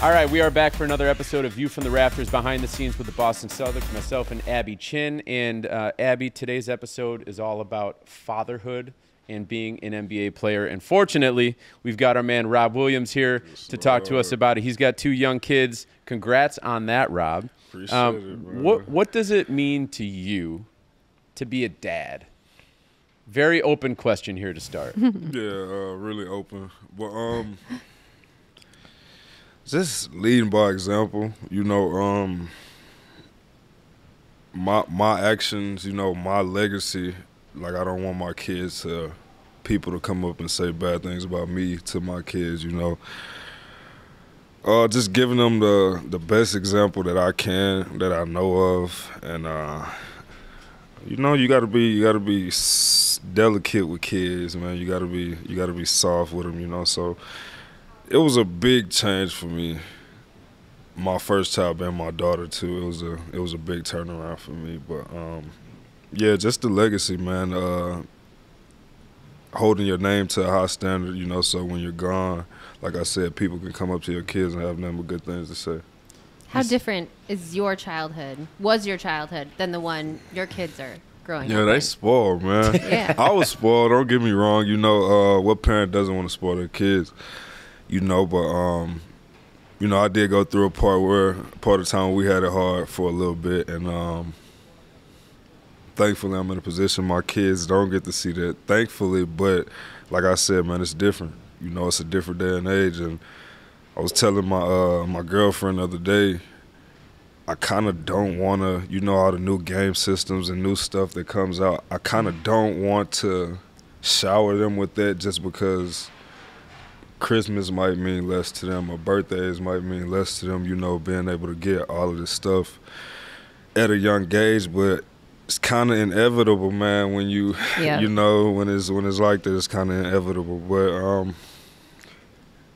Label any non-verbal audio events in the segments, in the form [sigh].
All right, we are back for another episode of View from the Rafters behind the scenes with the Boston Celtics, myself and Abby Chin. And uh, Abby, today's episode is all about fatherhood and being an NBA player. And fortunately, we've got our man Rob Williams here to talk to us about it. He's got two young kids. Congrats on that, Rob. Appreciate Um, it, bro. what what does it mean to you to be a dad? Very open question here to start. [laughs] Yeah, uh, really open. But um, just leading by example. You know, um, my my actions. You know, my legacy. Like I don't want my kids to people to come up and say bad things about me to my kids. You know. Uh, just giving them the the best example that I can, that I know of, and uh, you know, you gotta be you gotta be delicate with kids, man. You gotta be you gotta be soft with them, you know. So it was a big change for me. My first child being my daughter too. It was a it was a big turnaround for me. But um, yeah, just the legacy, man. Uh, holding your name to a high standard, you know. So when you're gone, like I said, people can come up to your kids and have nothing but good things to say. How different is your childhood, was your childhood, than the one your kids are growing Yeah, up they in? spoiled, man. [laughs] Yeah. I was spoiled. Don't get me wrong. You know, uh, what parent doesn't want to spoil their kids? You know, but um, you know, I did go through a part where part of the time we had it hard for a little bit, and um, thankfully I'm in a position my kids don't get to see that. Thankfully, but like I said, man, it's different. You know, it's a different day and age, and I was telling my uh, my girlfriend the other day. I kind of don't want to, you know, all the new game systems and new stuff that comes out. I kind of don't want to shower them with that just because Christmas might mean less to them or birthdays might mean less to them, you know, being able to get all of this stuff at a young age, but it's kind of inevitable, man, when you [laughs] Yeah. you know, when it's when it's like that, it's kind of inevitable, but um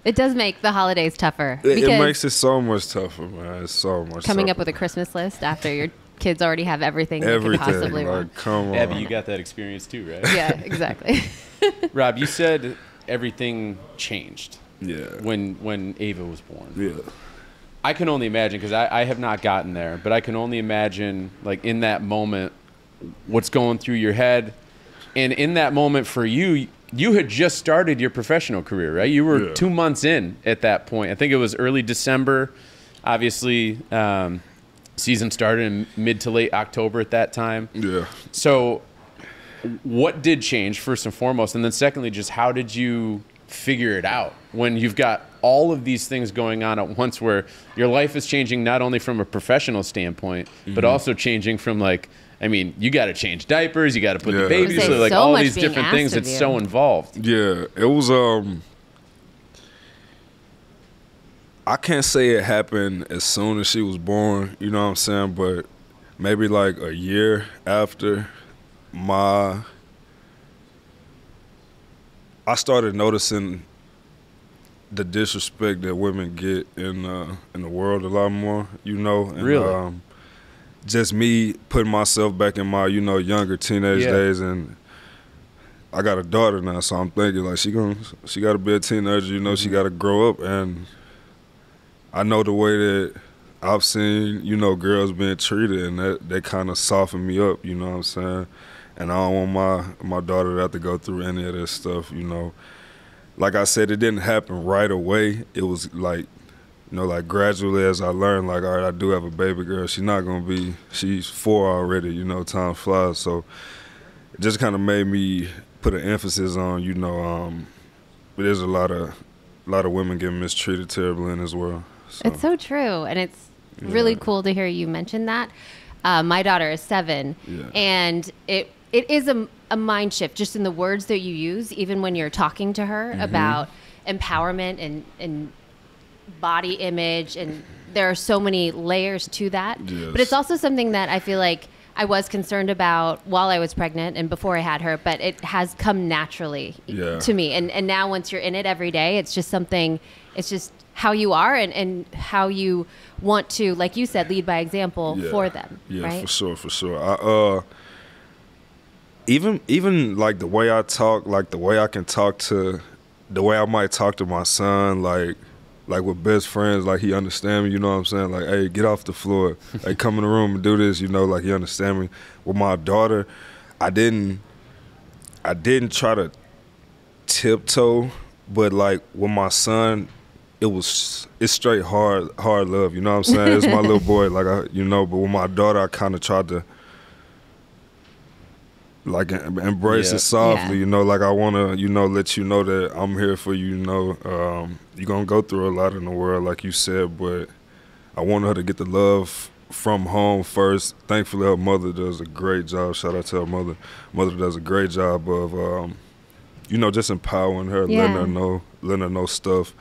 It does make the holidays tougher it, it makes it so much tougher, man. It's so much coming up with a Christmas list after your kids already have everything, they everything. could possibly like, want. come on. Abby, you got that experience too, right? Yeah, exactly. [laughs] Rob, you said everything changed yeah. when when Ava was born. Yeah. I can only imagine because I, I have not gotten there, but I can only imagine like in that moment what's going through your head. And in that moment for you, you had just started your professional career, right? You were Yeah. two months in at that point. I think it was early December. Obviously, um, season started in mid to late October at that time. Yeah. So, what did change first and foremost, and then secondly, just how did you figure it out when you've got all of these things going on at once, where your life is changing not only from a professional standpoint, Mm-hmm. but also changing from like, I mean, you got to change diapers, you got to put Yeah. the baby, so like so all these different things. of It's you. so involved. Yeah, it was um I can't say it happened as soon as she was born, you know what I'm saying, but maybe like a year after my I started noticing the disrespect that women get in uh, in the world a lot more, you know, and Really? um, just me putting myself back in my you know younger teenage Yeah. days, and I got a daughter now, so I'm thinking like she gonna she got to be a teenager, you know, she got to grow up, and I know the way that I've seen you know girls being treated, and that that kind of softened me up, you know what I'm saying, and I don't want my my daughter to have to go through any of this stuff, you know. Like I said, it didn't happen right away. It was like you know, like gradually as I learned, like, all right, I do have a baby girl. She's not gonna be, she's four already. You know, time flies. So it just kind of made me put an emphasis on, you know, um, there's a lot of, a lot of women getting mistreated terribly in this world. So, It's so true, and it's really Yeah. cool to hear you mention that. Uh, my daughter is seven, Yeah. and it it is a, a mind shift just in the words that you use, even when you're talking to her Mm-hmm. about empowerment and and body image, and there are so many layers to that. But it's also something that I feel like. I was concerned about while I was pregnant and before I had her, but it has come naturally Yeah. to me. And and now once you're in it every day, it's just something. It's just how you are and, and how you want to, like you said, lead by example Yeah. for them. Yeah, right? for sure, for sure. I uh even even like the way I talk, like the way I can talk to the way I might talk to my son, like like with best friends, like he understand me. You know what I'm saying? Like, hey, get off the floor. [laughs] hey, come in the room and do this. You know, like he understand me. With my daughter, I didn't. I didn't try to tiptoe, but like with my son, it was it's straight hard hard love. You know what I'm saying? It's my little [laughs] boy, like I, you know. But with my daughter, I kind of tried to like embrace Yeah. it softly. Yeah. You know, like I want to, you know, let you know that I'm here for you. You know, um, you're gonna go through a lot in the world, like you said, but I want her to get the love from home first. Thankfully, her mother does a great job. Shout out to her mother. Mother does a great job of, um, you know, just empowering her, letting her know, letting her know stuff,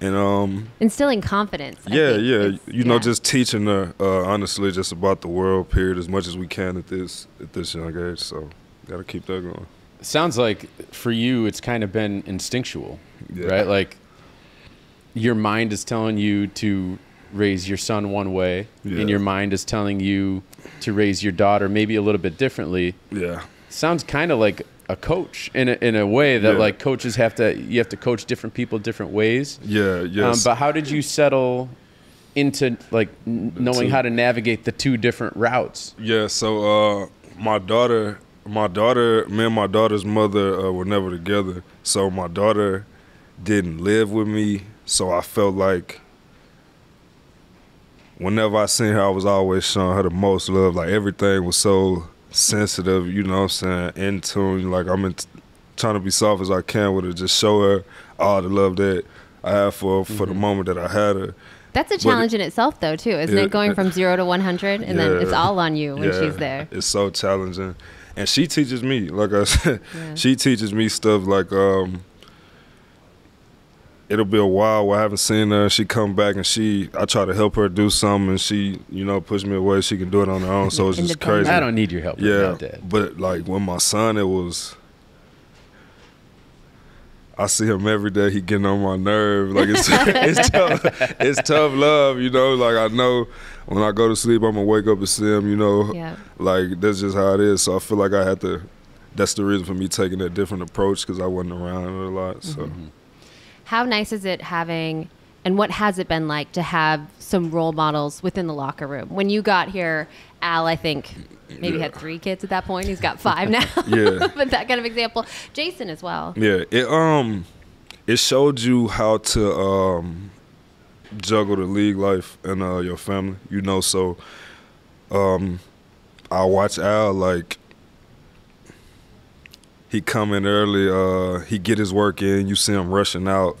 and um, Instilling confidence. I yeah, think yeah, you know, just teaching her uh, honestly just about the world, period, as much as we can at this at this young age. So, gotta keep that going. Sounds like for you, it's kind of been instinctual, Yeah. right? Like your mind is telling you to raise your son one way, Yeah. and your mind is telling you to raise your daughter maybe a little bit differently. Yeah, Sounds kind of like a coach in a, in a way that Yeah. like coaches have to you have to coach different people different ways. yeah, Um, yes. but how did you settle into like n- knowing two. how to navigate the two different routes? Yeah, so uh, my daughter, my daughter, me and my daughter's mother uh, were never together. So my daughter didn't live with me. So I felt like whenever I seen her, I was always showing her the most love. Like everything was so sensitive, you know what I'm saying, in tune. Like I'm in trying to be soft as I can with her, just show her all the love that I have for for the moment that I had her. That's a But it- challenge in itself, though, too, isn't Yeah. it? Going from zero to 100, and then it's all on you when Yeah, she's there. It's so challenging. And she teaches me, like I said, Yeah. she teaches me stuff like um it'll be a while where I haven't seen her. She come back and she I try to help her do something and she, you know, push me away. She can do it on her own. So it's [laughs] just crazy. I don't need your help. Yeah. now, But like when my son it was I see him every day. He getting on my nerve. Like it's [laughs] it's tough. It's tough love, you know. Like I know when I go to sleep, I'm gonna wake up and see him. You know, Yeah. like that's just how it is. So I feel like I had to. That's the reason for me taking a different approach because I wasn't around a lot. So Mm-hmm. How nice is it having, and what has it been like to have some role models within the locker room? When you got here, Al, I think maybe Yeah. had three kids at that point. He's got five now. [laughs] Yeah. [laughs] but that kind of example. Jayson as well. yeah, it um, it showed you how to um, juggle the league life and uh, your family. You know, so um, I watch Al like he come in early, uh, he get his work in. You see him rushing out,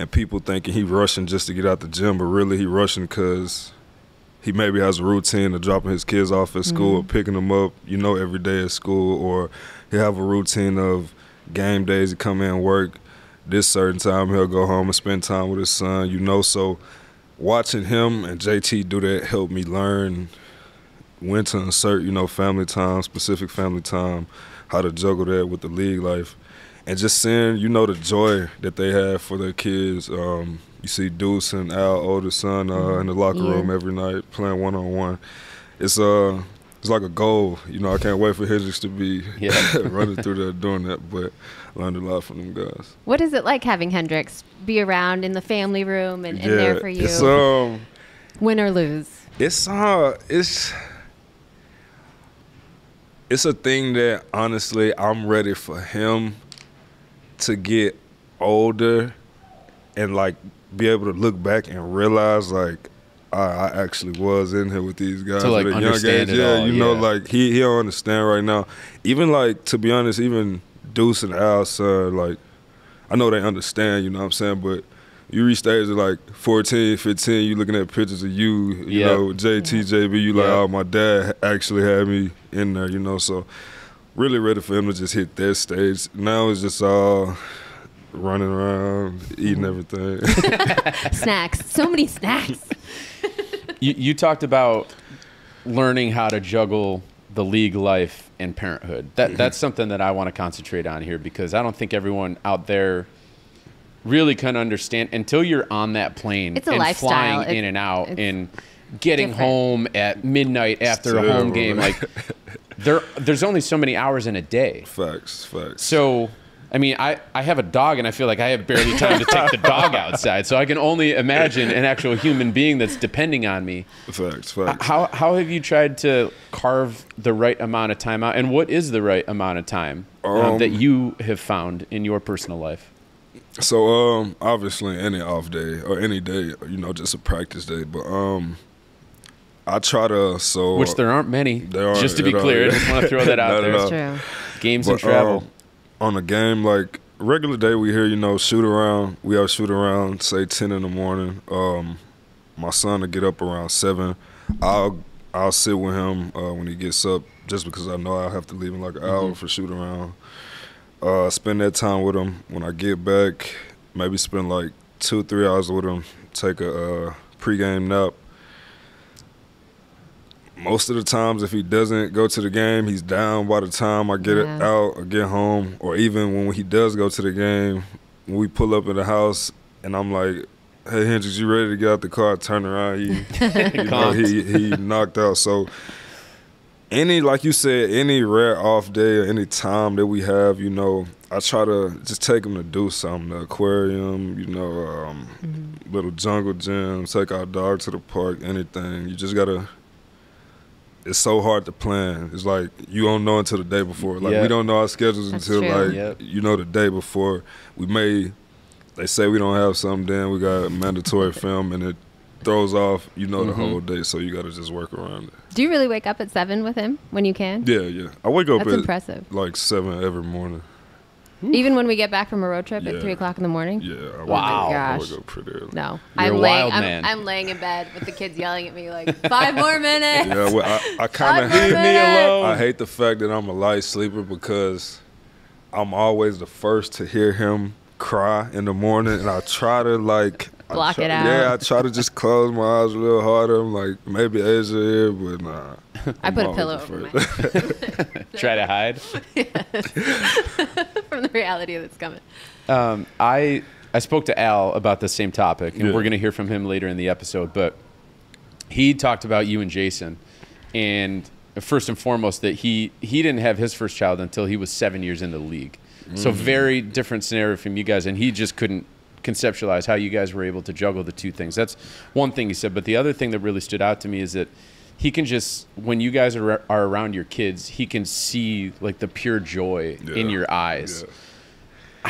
and people thinking he rushing just to get out the gym, but really he rushing because he maybe has a routine of dropping his kids off at school or mm-hmm. picking them up, you know, every day at school, or he have a routine of game days. He come in and work this certain time. He'll go home and spend time with his son, you know. So watching him and JT do that helped me learn when to insert, you know, family time, specific family time, how to juggle that with the league life, and just seeing, you know, the joy that they have for their kids. Um, you see Deuce and Al, oldest son, uh, in the locker Yeah. room every night playing one on one. It's uh, it's like a goal. You know, I can't wait for Hendrix to be Yeah. [laughs] running through there doing that. But learned a lot from them guys. What is it like having Hendrix be around in the family room and, and there for you, It's um. win or lose? It's uh it's it's a thing that honestly I'm ready for him to get older and like be able to look back and realize like I, I actually was in here with these guys To, like, at a young age. Yeah, all, you know, like he he don't understand right now. Even like to be honest, even Deuce and Al son, like I know they understand, you know what I'm saying, but you reach the age of like 14, 15, you looking at pictures of you, you Yeah. know, JT, JB, you like, Yeah. oh, my dad actually had me in there, you know, so really ready for him to just hit that stage. Now it's just all running around, eating everything. [laughs] snacks. So many snacks. [laughs] You, you talked about learning how to juggle the league life and parenthood. Mm-hmm. That that's something that I want to concentrate on here because I don't think everyone out there really can understand until you're on that plane It's a and lifestyle. flying It- in and out and getting different. home at midnight after a home game. Like [laughs] there there's only so many hours in a day. facts, facts. So I mean, I, I have a dog and I feel like I have barely time to take the dog outside. So I can only imagine an actual human being that's depending on me. Facts, facts. How, how have you tried to carve the right amount of time out? And what is the right amount of time um, Um, that you have found in your personal life? So um obviously any off day or any day, you know, just a practice day. But um I try to so Which there aren't many. There aren't just to be [laughs] at all, clear, I just want to throw that out there. all. True. Games and travel. um, on a game like regular day we hear, you know, shoot around. We all shoot around, say ten in the morning. Um my son will get up around seven. I'll I'll sit with him uh, when he gets up just because I know I'll have to leave in like an hour for shoot around. Uh spend that time with him. When I get back, maybe spend like two, three hours with him, take a uh, pregame nap most of the times if he doesn't go to the game he's down by the time i get it Yeah. out or get home. Or even when he does go to the game when we pull up in the house and i'm like hey hendrix you ready to get out the car? Turn around he [laughs] you know, he, he knocked out. So any like you said any rare off day or any time that we have you know i try to just take him to do something the aquarium you know um, little jungle gym take our dog to the park anything. You just gotta it's so hard to plan. It's like you don't know until the day before. Like Yeah. we don't know our schedules That's until true. like Yep. you know the day before. We may they say we don't have something, then we got mandatory [laughs] film and it throws off, you know, the Mhm. whole day. So you gotta just work around it. Do you really wake up at seven with him when you can? Yeah, yeah. I wake up That's at impressive. like seven every morning. Hmm. Even when we get back from a road trip Yeah. at three o'clock in the morning. Yeah. I Wow. Wake oh I Gosh. wake up pretty early. No, You're I'm a laying. wild I'm. I'm laying in bed with the kids yelling at me like five more [laughs] minutes. Yeah, well, I, I kind of Five more hate minutes. I hate the fact that I'm a light sleeper because I'm always the first to hear him cry in the morning, and I try to like I Block try- it out. Yeah, I try to just close my eyes a little harder. I'm like maybe Asia here, but nah. I I'm put a pillow the over my [laughs] first. Try to hide. [laughs] from the reality that's coming. Um, I I spoke to Al about the same topic, and Yeah. we're going to hear from him later in the episode. But he talked about you and Jayson, and first and foremost that he he didn't have his first child until he was seven years in the league. So very different scenario from you guys, and he just couldn't conceptualize how you guys were able to juggle the two things. That's one thing he said. But the other thing that really stood out to me is that he can just when you guys are, are around your kids, he can see like the pure joy in your eyes. Yeah.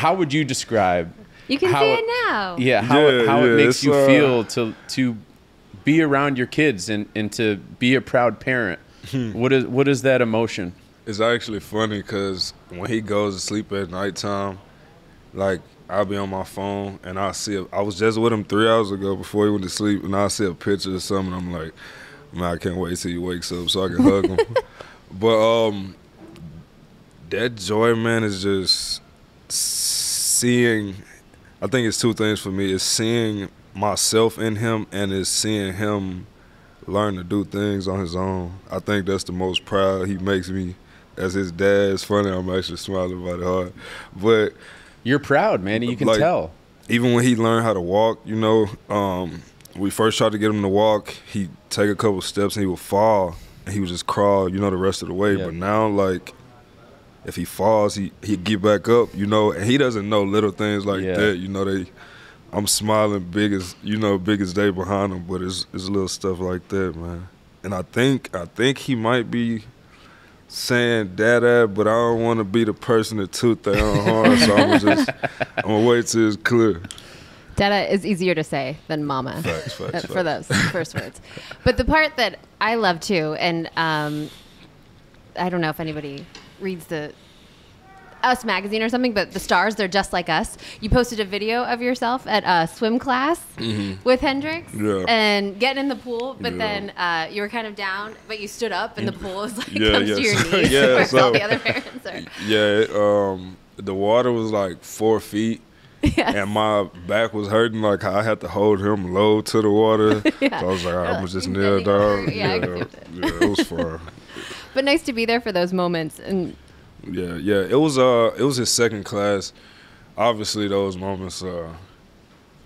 How would you describe You can How see it- it now. yeah, how, it, Yeah, how yeah, it makes you uh, feel to to be around your kids and, and to be a proud parent. Hmm. what is what is that emotion? It's actually funny because when he goes to sleep at nighttime, like I'll be on my phone and I'll see. A, I was just with him three hours ago before he went to sleep, and I'll see a picture of something. I'm like, man, I can't wait till he wakes up so I can hug him. [laughs] But um, that joy, man, is just seeing. I think it's two things for me: it's seeing myself in him, and it's seeing him learn to do things on his own. I think that's the most proud he makes me as his dad. It's funny, I'm actually smiling about it hard. But You're proud, man. You can Like- tell. even when he learned how to walk, you know, um, we first tried to get him to walk, he'd take a couple steps and he would fall and he would just crawl, you know, the rest of the way. Yeah. But now like if he falls, he he'd get back up, you know, and he doesn't know little things like Yeah. that. You know, they I'm smiling big as you know, big as day behind him, but it's it's little stuff like that, man. And I think I think he might be saying dada, but I don't want to be the person to toot their own horn, so I'm gonna [laughs] just I'm gonna wait till it's clear. Dada is easier to say than mama Facts, facts, uh, for facts. those first words. But the part that I love too, and um, I don't know if anybody reads the Us magazine or something, but the stars, they're just like us. You posted a video of yourself at a swim class with Hendrix Mm-hmm. Yeah. and getting in the pool, but Yeah. then uh, you were kind of down, but you stood up and the pool is like Yeah, comes yeah, to your [laughs] knees yeah, whereas all so- the other parents are. [laughs] Yeah, it, um, the water was like four feet, Yes. and my back was hurting. Like I had to hold him low to the water. Yeah. [laughs] So I was like, I'm just you kneel bending down. Yeah, yeah, yeah, it was fun. But nice to be there for those moments. And Yeah, yeah. It was uh it was his second class. Obviously those moments uh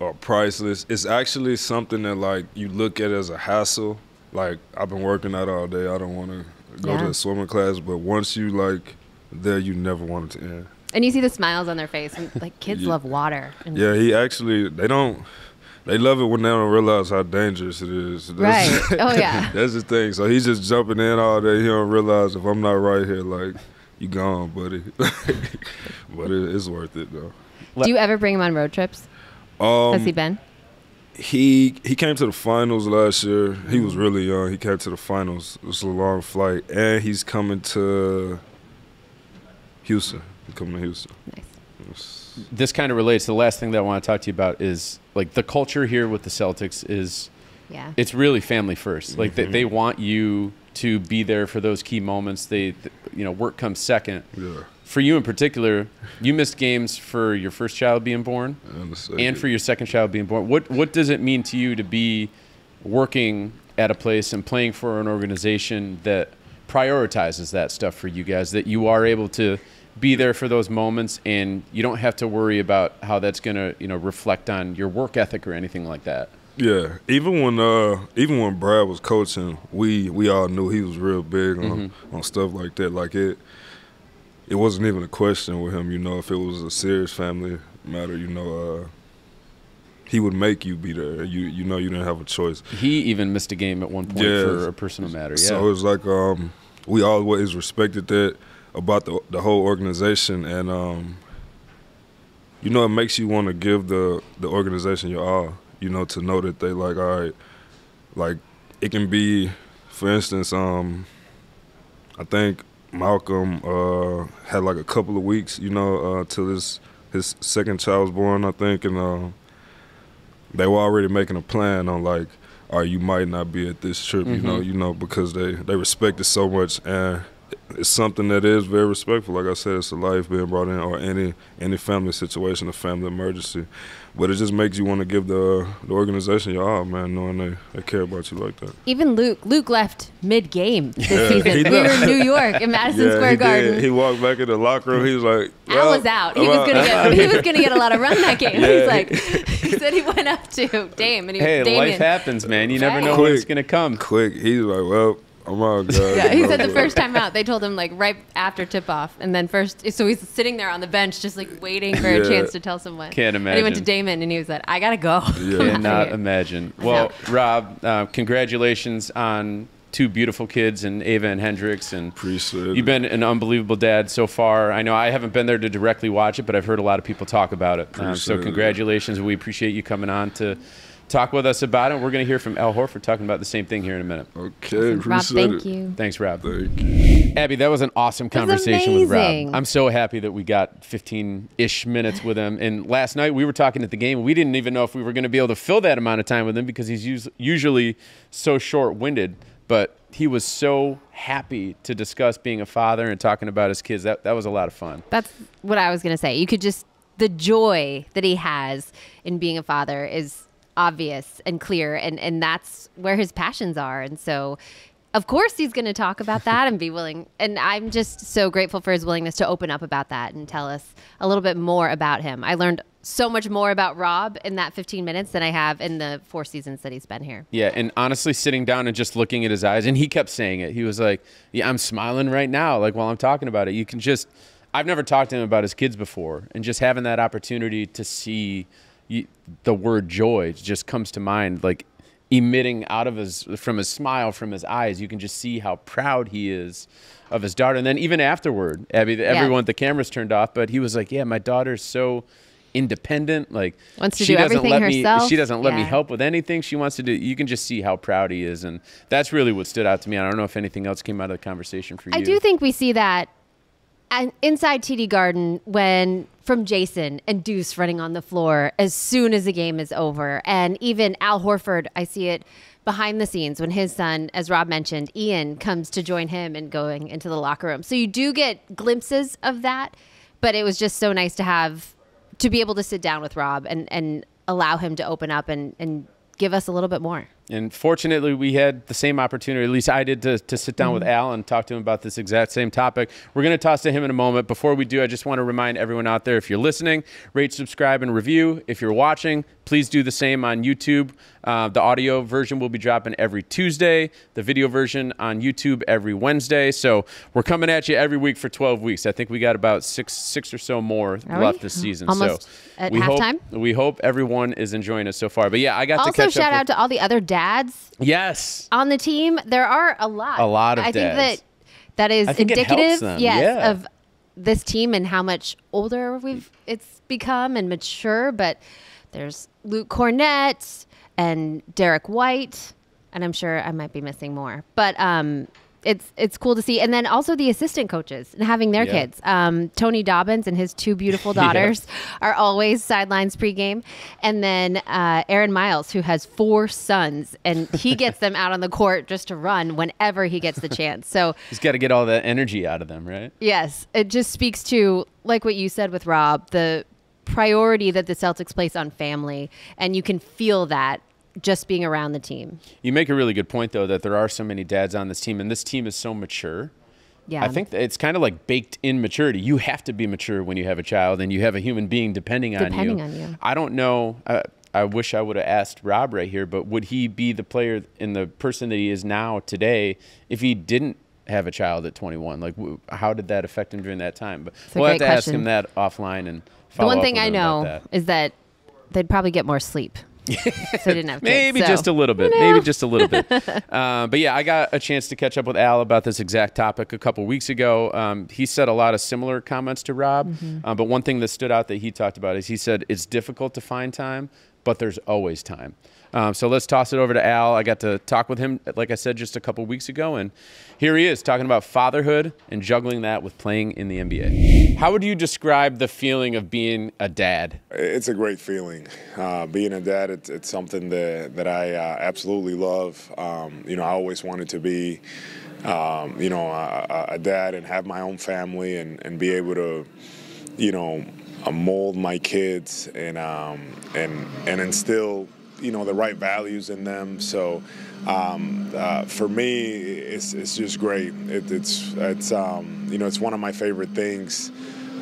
are priceless. It's actually something that like you look at as a hassle. Like I've been working out all day. I don't wanna go Yeah. to a swimming class, but once you like there you never want it to end. And you see the smiles on their face, and like [laughs] kids Yeah. love water. And Yeah, he actually they don't they love it when they don't realize how dangerous it is. That's- Right. Oh, [laughs] yeah. That's the thing. So he's just jumping in all day. He don't realize if I'm not right here, like you gone, buddy. [laughs] but it, it's worth it though. Do you ever bring him on road trips? Um, Has he been? he he came to the finals last year. He was really young. He came to the finals. It was a long flight, and he's coming to Houston. He's coming to Houston. Nice. It's- This kind of relates. The last thing that I want to talk to you about is like the culture here with the Celtics is Yeah. it's really family first. Like they, they want you to be there for those key moments. They, th- you know, work comes second. Yeah. For you in particular, you missed games for your first child being born And, and for your second child being born. What what does it mean to you to be working at a place and playing for an organization that prioritizes that stuff for you guys? That you are able to be there for those moments and you don't have to worry about how that's going to you know reflect on your work ethic or anything like that. Yeah, even when uh even when Brad was coaching, we we all knew he was real big on on stuff like that. Like it it wasn't even a question with him, you know, if it was a serious family matter, you know, uh he would make you be there. You you know you didn't have a choice. He even missed a game at one point Yeah. for a personal matter. Yeah. So it's like um we always respected that about the the whole organization and um you know it makes you want to give the the organization your all you know to know that they like all right like it can be for instance um I think Malcolm uh had like a couple of weeks you know uh till his his second child was born I think and uh they were already making a plan on like or you might not be at this trip, you know, Mhm. you know, because they they respect it so much, and it's something that is very respectful. Like I said, it's a life being brought in, or any any family situation, a family emergency, but it just makes you want to give the the organization your all, man, knowing they, they care about you like that. Even Luke. Luke left mid-game this Yeah, season. [laughs] We were in New York in Madison Square he Garden. did. He walked back in the locker room. He was like, Al well, was out. He I'm was gonna get [laughs] he was gonna get a lot of run that game. Yeah. He's like he said he went up to Dame and he hey, Damon. life happens, man. You never Right. know when it's going to come. quick. He's like, well, I'm out, [laughs] guys. Yeah, he said the [laughs] first time out, they told him like right after tip off, and then first, so he's sitting there on the bench, just like waiting for a chance to tell someone. Can't imagine. And he went to. Damon, and he was like, "I gotta go." Yeah. I'm [laughs] Cannot imagine. Well, know. Rob, uh, congratulations on two beautiful kids and Ava and Hendrix. And Appreciate it. you've been an unbelievable dad so far. I know I haven't been there to directly watch it, but I've heard a lot of people talk about it. Uh, so Appreciate it. congratulations. We appreciate you coming on to talk with us about it. We're going to hear from Al Horford talking about the same thing here in a minute. Okay, Rob, thank it. you. Thanks, Rob. Thank you. Abby, that was an awesome conversation with Rob. amazing. I'm so happy that we got 15 ish minutes with him. And last night we were talking at the game. We didn't even know if we were going to be able to fill that amount of time with him because he's usually so short winded. But he was so happy to discuss being a father and talking about his kids. That, that was a lot of fun. That's what I was gonna say. You could just the joy that he has in being a father is obvious and clear, and and that's where his passions are. And so, of course, he's going to talk about that and be willing. And I'm just so grateful for his willingness to open up about that and tell us a little bit more about him. I learned so much more about Rob in that 15 minutes than I have in the four seasons that he's been here. Yeah, and honestly, sitting down and just looking at his eyes, and he kept saying it. He was like, "Yeah, I'm smiling right now, like while I'm talking about it." You can just, I've never talked to him about his kids before, and just having that opportunity to see you, the word joy just comes to mind, like emitting out of his from his smile from his eyes. You can just see how proud he is of his daughter, and then even afterward, Abby, everyone, the cameras turned off, but he was like, "Yeah, my daughter's so." independent like Wants to she do doesn't everything let herself. me she doesn't let me help with anything she wants to do. You can just see how proud he is, and that's really what stood out to me. I don't know if anything else came out of the conversation for you. I do think we see that and inside TD Garden when from Jayson and Deuce running on the floor as soon as the game is over. And even Al Horford, I see it behind the scenes when his son, as Rob mentioned, Ean comes to join him and going into the locker room. So you do get glimpses of that, but it was just so nice to have to be able to sit down with Rob and, and allow him to open up and, and give us a little bit more. And fortunately, we had the same opportunity, at least I did, to, to sit down with mm-hmm. Al and talk to him about this exact same topic. We're going to toss to him in a moment. Before we do, I just want to remind everyone out there if you're listening, rate, subscribe, and review. If you're watching, please do the same on YouTube. Uh, the audio version will be dropping every Tuesday, the video version on YouTube every Wednesday. So we're coming at you every week for 12 weeks. I think we got about six six or so more Are left we? this season. Almost so at we halftime? hope we hope everyone is enjoying us so far. But yeah, I got to Also, catch shout out to all the other dads yes. on the team. There are a lot. A lot of dads. I think that that is I think it helps indicative, yes, yeah. of this team and how much older we've it's become and mature. But there's Luke Kornet and Derrick White, and I'm sure I might be missing more. But um, it's it's cool to see, and then also the assistant coaches and having their Yeah. kids. Um, Tony Dobbins and his two [laughs] beautiful Yeah. daughters are always sidelines pregame, and then uh, Aaron Miles, who has four sons, and he [laughs] gets them out on the court just to run whenever he gets the chance. So [laughs] He's got to get all that energy out of them, right? yes, it just speaks to like what you said with Rob, the priority that the Celtics place on family, and you can feel that just being around the team. You make a really good point, though, that there are so many dads on this team, and this team is so mature. Yeah, I think it's kind of like baked in maturity. You have to be mature when you have a child, and you have a human being depending on Depending you. on you. I don't know. Uh, I wish I would have asked Rob right here, but would he be the player and the person that he is now today if he didn't have a child at 21? Like, how did that affect him during that time? But a we'll have to ask him that offline and the follow one up thing with I know that. is that they'd probably get more sleep. [laughs] so didn't have kids, Maybe so- just a little bit. Maybe just a little bit. [laughs] uh, but yeah, I got a chance to catch up with Al about this exact topic a couple weeks ago. Um, he said a lot of similar comments to Rob. Mm-hmm. Uh, but one thing that stood out that he talked about is he said it's difficult to find time, but there's always time. Um, so let's toss it over to Al. I got to talk with him, like I said, just a couple weeks ago, and here he is talking about fatherhood and juggling that with playing in the NBA. How would you describe the feeling of being a dad? It's a great feeling. Uh, being a dad, it's, it's something that, that I uh, absolutely love. Um, you know, I always wanted to be, um, you know, a, a dad and have my own family and, and be able to, you know, mold my kids and um, and and instill, you know, the right values in them. So. Um, uh, for me, it's, it's just great. It, it's it's um, you know it's one of my favorite things.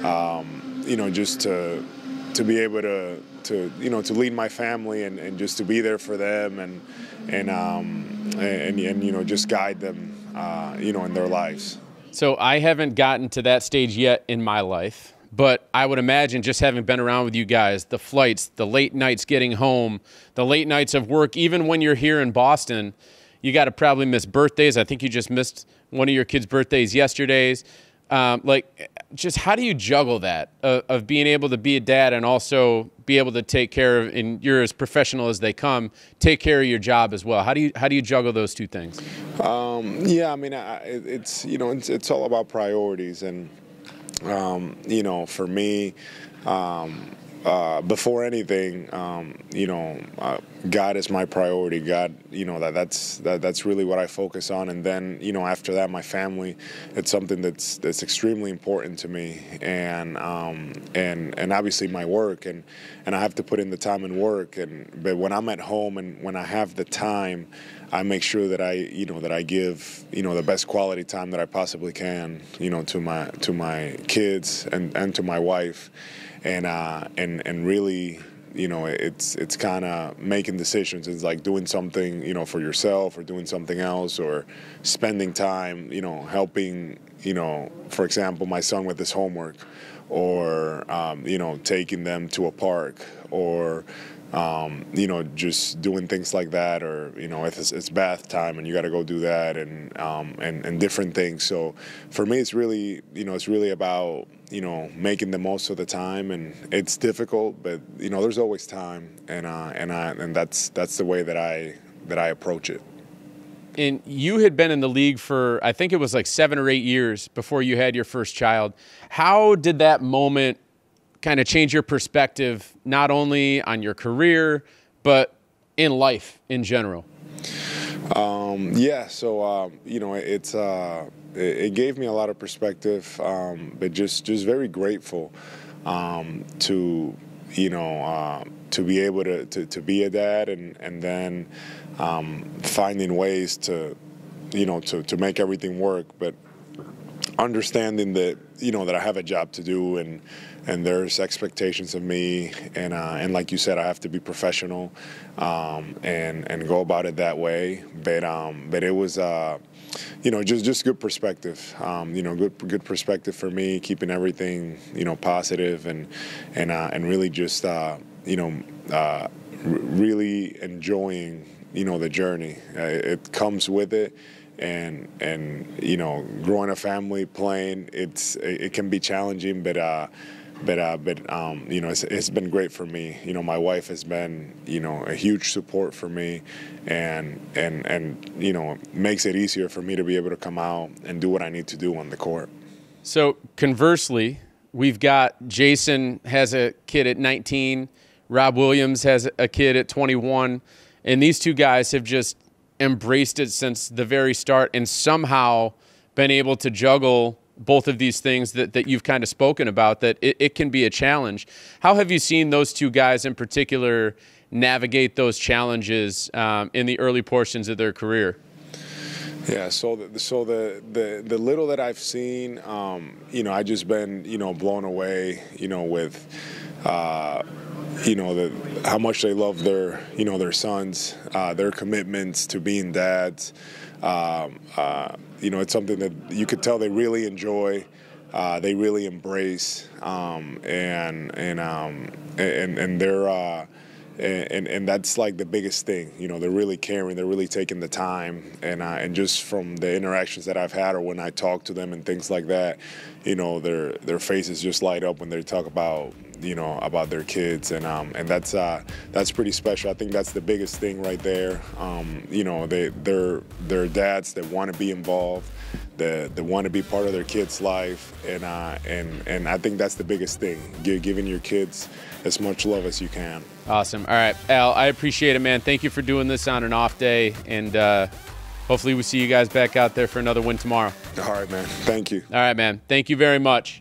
Um, you know, just to to be able to to you know to lead my family and, and just to be there for them and and um, and, and you know just guide them uh, you know in their lives. So I haven't gotten to that stage yet in my life, but I would imagine just having been around with you guys, the flights, the late nights getting home, the late nights of work, even when you're here in Boston, you got to probably miss birthdays. I think you just missed one of your kids' birthdays yesterday's. Um, like, just how do you juggle that uh, of being able to be a dad and also be able to take care of, and you're as professional as they come, take care of your job as well? How do you how do you juggle those two things? Yeah, I mean, I, it's you know, it's, it's all about priorities, and um, you know, for me, um, uh, before anything, um, you know, uh, God is my priority. God, you know, that that's that, that's really what I focus on, and then you know, after that, my family, it's something that's that's extremely important to me, and um, and and obviously my work, and and I have to put in the time and work, and but when I'm at home and when I have the time. I make sure that I, you know, that I give, you know, the best quality time that I possibly can, you know, to my to my kids and, and to my wife, and uh, and and really, you know, it's it's kind of making decisions. It's like doing something, you know, for yourself or doing something else or spending time, you know, helping, you know, for example, my son with his homework, or um, you know, taking them to a park or um, you know, just doing things like that, or you know, it's, it's bath time and you got to go do that, and um, and and different things. So for me, it's really, you know, it's really about you know making the most of the time, and it's difficult, but you know, there's always time, and uh, and I and that's that's the way that I that I approach it. and you had been in the league for I think it was like seven or eight years before you had your first child. How did that moment kind of change your perspective, not only on your career, but in life in general? Yeah, so um, you know, it's uh, it, it gave me a lot of perspective, um, but just just very grateful um, to you know uh, to be able to, to, to be a dad and and then um, finding ways to you know to, to make everything work, but understanding that you know that I have a job to do and and there's expectations of me and uh, and like you said I have to be professional um, and and go about it that way. But um, but it was uh, you know just just good perspective. Um, you know good good perspective for me keeping everything you know positive and and uh, and really just uh, you know uh, really enjoying you know the journey. Uh, it comes with it and and you know growing a family playing it's it, can be challenging but uh but uh, but um, you know it's, it's been great for me. You know, my wife has been you know a huge support for me, and and and you know makes it easier for me to be able to come out and do what I need to do on the court. So conversely, we've got Jayson has a kid at 19, Rob Williams has a kid at 21, and these two guys have just embraced it since the very start and somehow been able to juggle both of these things that, that you've kind of spoken about that it, it can be a challenge. How have you seen those two guys in particular navigate those challenges um, in the early portions of their career yeah, so the, so the, the the little that I've seen, um, you know, I just been you know blown away, you know, with uh, you know the, how much they love their you know their sons, uh, their commitments to being dads. Um, uh, you know, it's something that you could tell they really enjoy. Uh, they really embrace, um, and and um, and and they're uh, and, and that's like the biggest thing. You know, they're really caring. They're really taking the time, and uh, and just from the interactions that I've had or when I talk to them and things like that, you know, their their faces just light up when they talk about you know about their kids, and um, and that's uh, that's pretty special. I think that's the biggest thing right there. Um, you know, they they're they're dads that want to be involved that, that want to be part of their kids' life, and uh, and and I think that's the biggest thing: You're giving your kids as much love as you can. Awesome. All right, Al, I appreciate it, man. Thank you for doing this on an off day, and uh, hopefully we see you guys back out there for another win tomorrow. All right, man. Thank you. All right, man. Thank you very much.